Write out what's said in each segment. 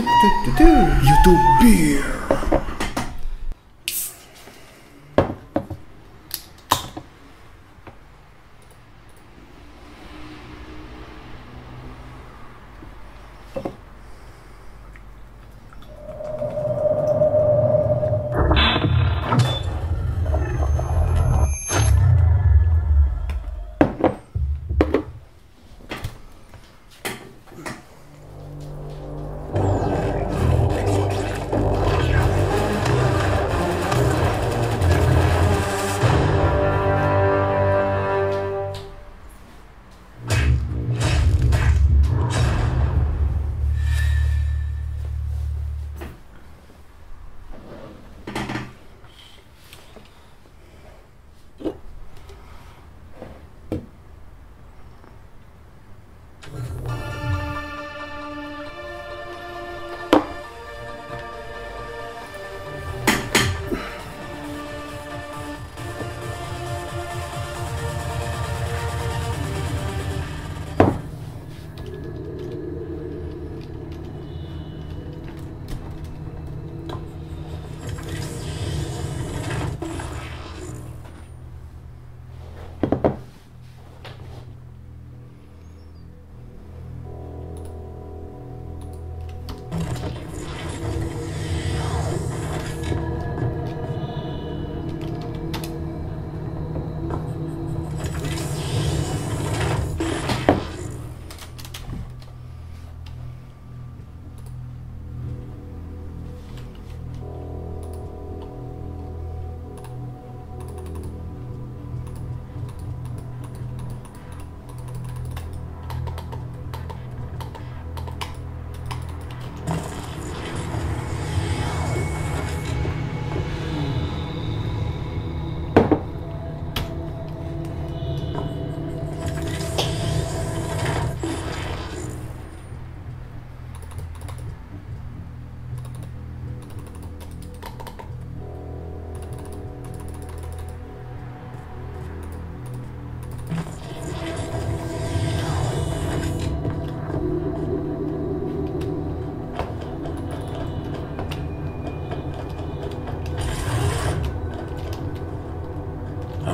YoutuBeer.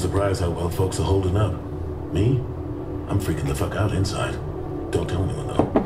Surprised how well folks are holding up. Me? I'm freaking the fuck out inside. Don't tell anyone though.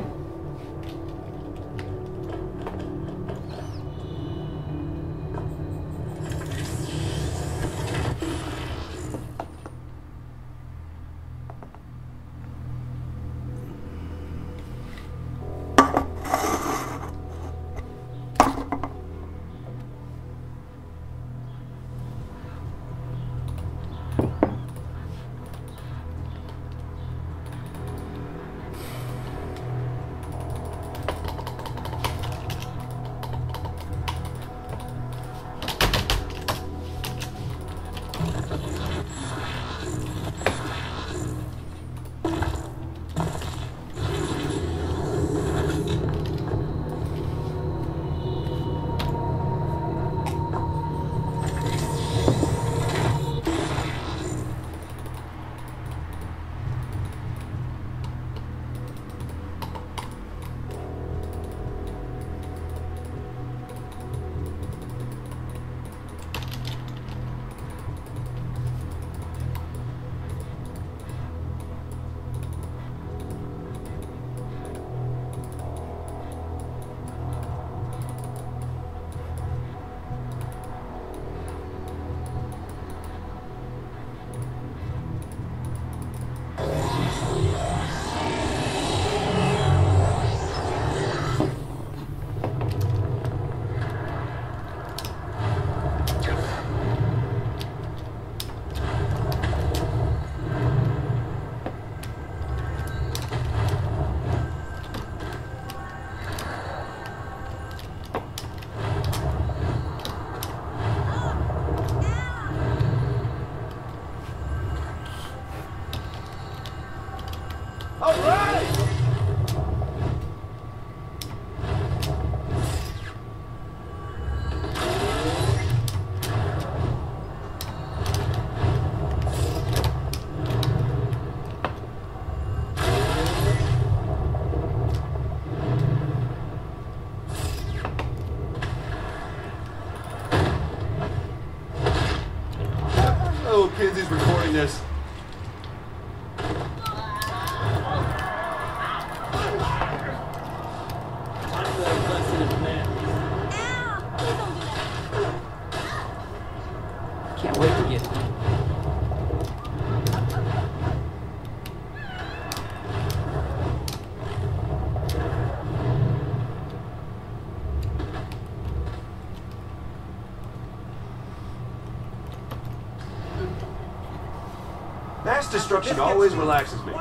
Destruction always relaxes me.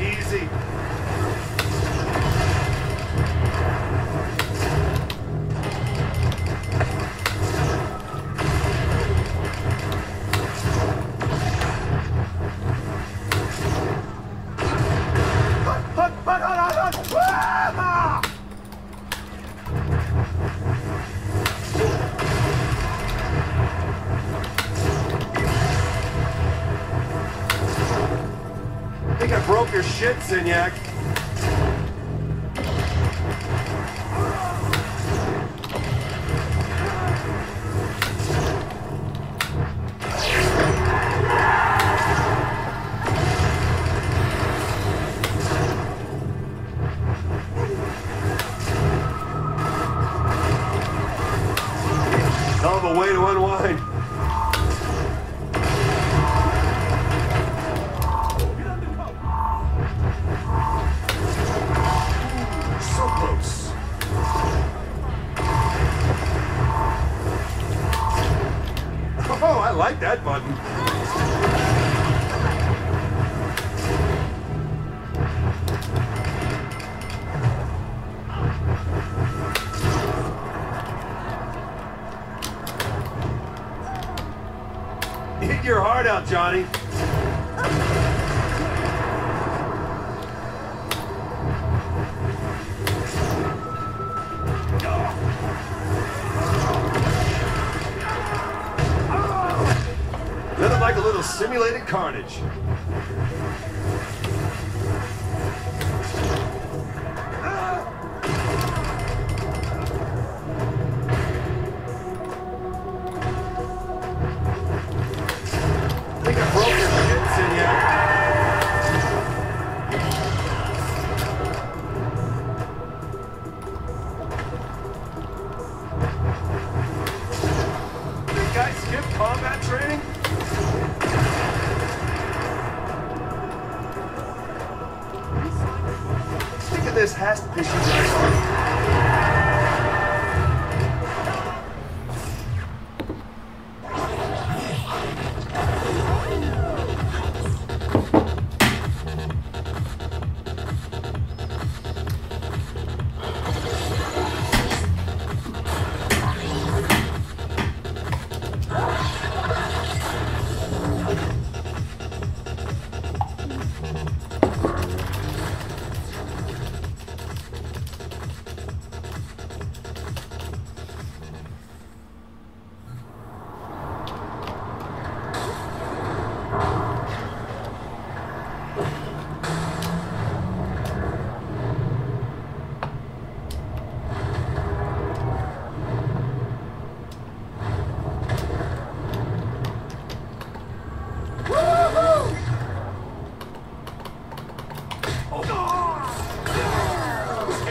Easy. Think I broke your shit, Zinyak. Your heart out, Johnny. Nothing like a little simulated carnage. This has to piss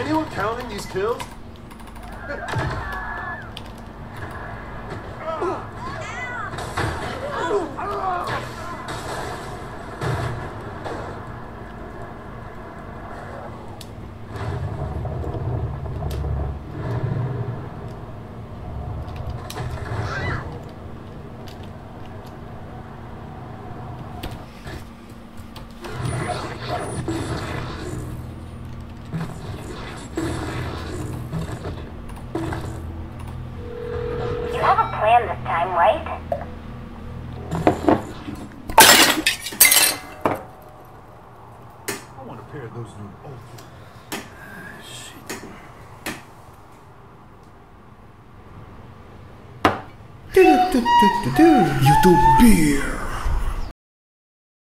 anyone counting these kills? You have a plan this time, right? I want to pair of those new ultra. YoutuBeer.